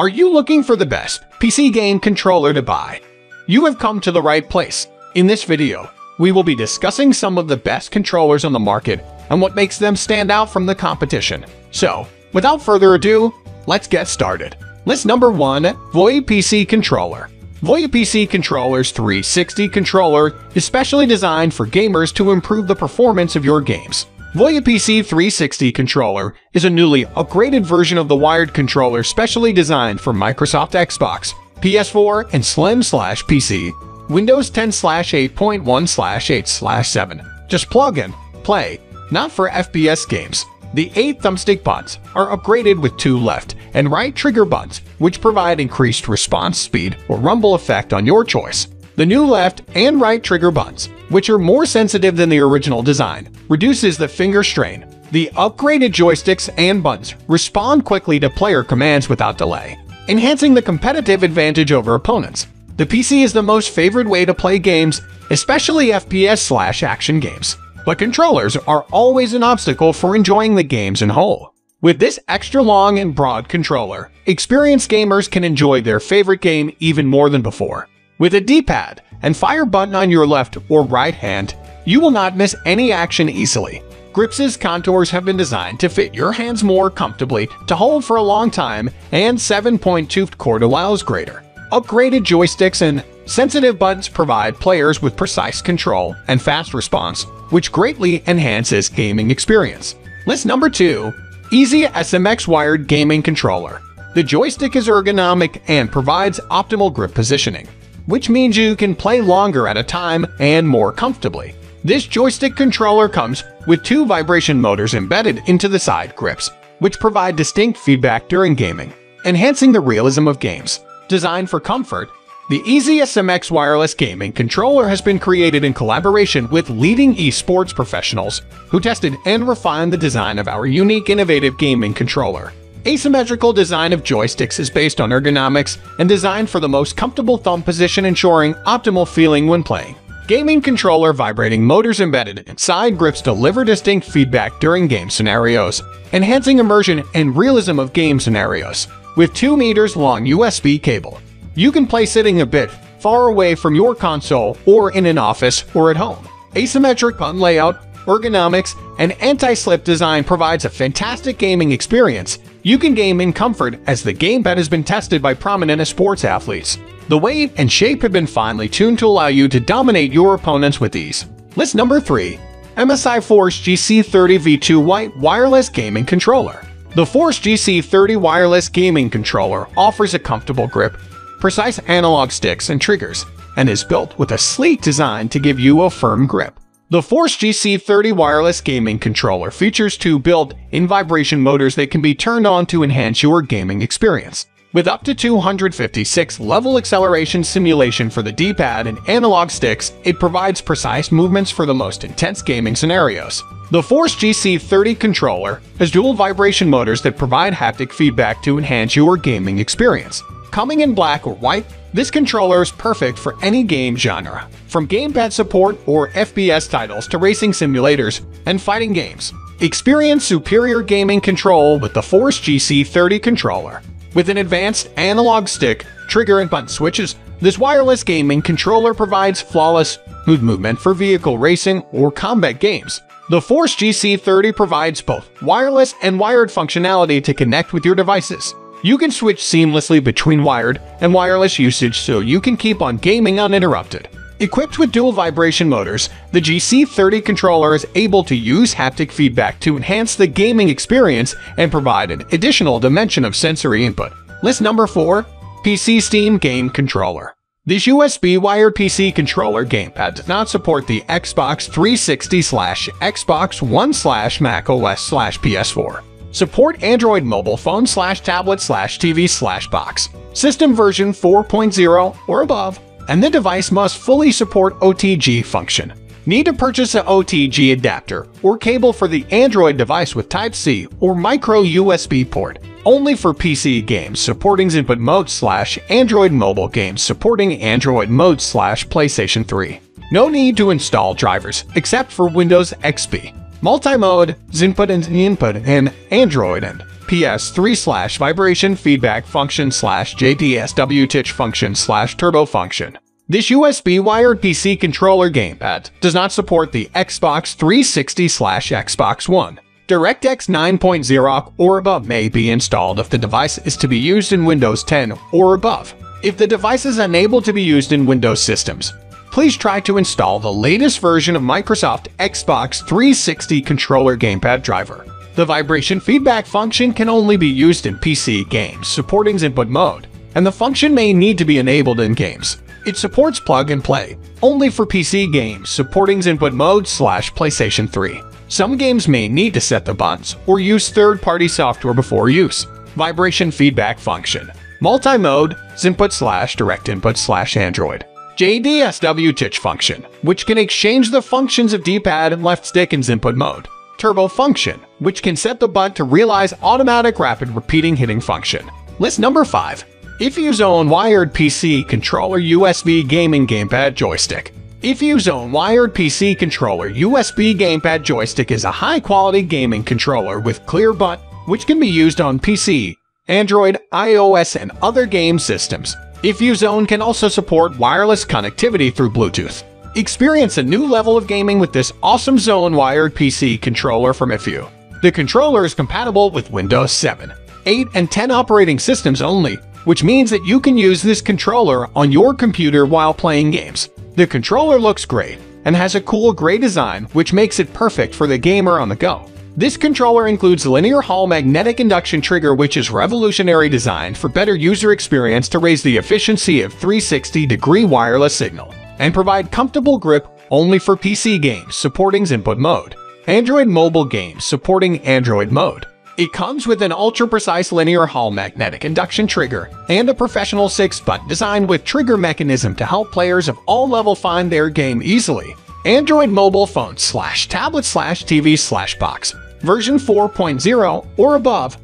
Are you looking for the best PC game controller to buy? You have come to the right place. In this video, we will be discussing some of the best controllers on the market and what makes them stand out from the competition. So, without further ado, let's get started. List number 1, VOYEE PC Controller. VOYEE PC Controller's 360 controller is specially designed for gamers to improve the performance of your games. VOYEE PC 360 controller is a newly upgraded version of the wired controller specially designed for Microsoft Xbox, PS4, and Slim slash PC, Windows 10 slash 8.1 slash 8 slash 7. Just plug in, play, not for FPS games. The 8 thumbstick buttons are upgraded with two left and right trigger buttons, which provide increased response speed or rumble effect on your choice. The new left and right trigger buttons, which are more sensitive than the original design, reduces the finger strain. The upgraded joysticks and buttons respond quickly to player commands without delay, enhancing the competitive advantage over opponents. The PC is the most favored way to play games, especially FPS-slash-action games, but controllers are always an obstacle for enjoying the games in whole. With this extra long and broad controller, experienced gamers can enjoy their favorite game even more than before. With a D-pad and fire button on your left or right hand, you will not miss any action easily. Grips' contours have been designed to fit your hands more comfortably to hold for a long time, and 7-point cord allows greater. Upgraded joysticks and sensitive buttons provide players with precise control and fast response, which greatly enhances gaming experience. List number 2. EasySMX Wired Gaming Controller. The joystick is ergonomic and provides optimal grip positioning which means you can play longer at a time and more comfortably. This joystick controller comes with two vibration motors embedded into the side grips, which provide distinct feedback during gaming, enhancing the realism of games. Designed for comfort, the EasySMX wireless gaming controller has been created in collaboration with leading esports professionals who tested and refined the design of our unique innovative gaming controller. Asymmetrical design of joysticks is based on ergonomics and designed for the most comfortable thumb position ensuring optimal feeling when playing. Gaming controller vibrating motors embedded in side grips deliver distinct feedback during game scenarios, enhancing immersion and realism of game scenarios. With 2 meters long USB cable, you can play sitting a bit far away from your console or in an office or at home. Asymmetric button layout ergonomics, and anti-slip design provides a fantastic gaming experience. You can game in comfort as the gamepad has been tested by prominent sports athletes. The weight and shape have been finely tuned to allow you to dominate your opponents with ease. List number 3. MSI Force GC30 V2 White Wireless Gaming Controller. The Force GC30 Wireless Gaming Controller offers a comfortable grip, precise analog sticks and triggers, and is built with a sleek design to give you a firm grip. The Force GC30 wireless gaming controller features two built-in vibration motors that can be turned on to enhance your gaming experience. With up to 256 level acceleration simulation for the D-pad and analog sticks, it provides precise movements for the most intense gaming scenarios. The Force GC30 controller has dual vibration motors that provide haptic feedback to enhance your gaming experience. Coming in black or white, this controller is perfect for any game genre, from gamepad support or FPS titles to racing simulators and fighting games. Experience superior gaming control with the Force GC30 controller. With an advanced analog stick, trigger and button switches, this wireless gaming controller provides flawless smooth movement for vehicle racing or combat games. The Force GC30 provides both wireless and wired functionality to connect with your devices. You can switch seamlessly between wired and wireless usage so you can keep on gaming uninterrupted. Equipped with dual vibration motors, the GC30 controller is able to use haptic feedback to enhance the gaming experience and provide an additional dimension of sensory input. List number 4. PC Steam Game Controller This USB wired PC controller gamepad does not support the Xbox 360 Xbox One slash Mac OS slash PS4. Support Android mobile phone slash tablet slash TV slash box. System version 4.0 or above, and the device must fully support OTG function. Need to purchase an OTG adapter or cable for the Android device with Type-C or micro USB port. Only for PC games supporting input mode slash Android mobile games supporting Android mode slash PlayStation 3. No need to install drivers except for Windows XP multi-mode, input and input, and Android and PS3 slash vibration feedback function slash JDSW function slash turbo function. This USB wired PC controller gamepad does not support the Xbox 360 slash Xbox One. DirectX 9.0 or above may be installed if the device is to be used in Windows 10 or above. If the device is unable to be used in Windows systems, please try to install the latest version of Microsoft Xbox 360 controller gamepad driver. The vibration feedback function can only be used in PC games supporting input mode, and the function may need to be enabled in games. It supports plug and play, only for PC games supporting input mode slash PlayStation 3. Some games may need to set the buttons or use third-party software before use. Vibration feedback function, multi-mode, input slash direct input slash Android. JDSW touch function, which can exchange the functions of D-pad and left stick in input mode. Turbo function, which can set the button to realize automatic rapid repeating hitting function. List number 5. IFYOO XONE Wired PC Controller USB Gaming Gamepad Joystick. IFYOO XONE Wired PC Controller USB Gamepad Joystick is a high-quality gaming controller with clear butt, which can be used on PC, Android, iOS, and other game systems. IFYOO XONE can also support wireless connectivity through Bluetooth. Experience a new level of gaming with this awesome XONE Wired PC controller from IFYOO. The controller is compatible with Windows 7, 8, and 10 operating systems only, which means that you can use this controller on your computer while playing games. The controller looks great and has a cool gray design which makes it perfect for the gamer on the go. This controller includes linear Hall magnetic induction trigger which is revolutionary design for better user experience to raise the efficiency of 360 degree wireless signal and provide comfortable grip only for PC games supporting input mode, Android mobile games supporting Android mode, it comes with an ultra-precise linear Hall magnetic induction trigger and a professional 6-button design with trigger mechanism to help players of all level find their game easily. Android mobile phone slash tablet slash TV slash box version 4.0 or above.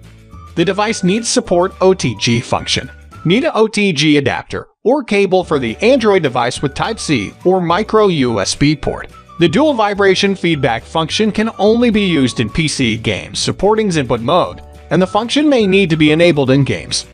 The device needs support OTG function. Need a OTG adapter or cable for the Android device with Type-C or micro USB port. The dual vibration feedback function can only be used in PC games supporting input mode, and the function may need to be enabled in games.